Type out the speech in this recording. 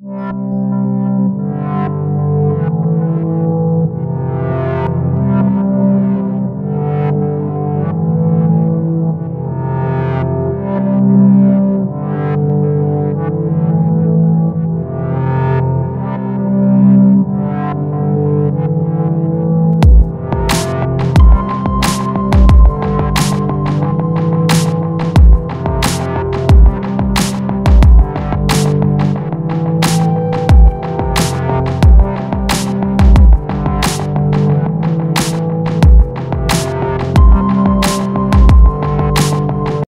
Música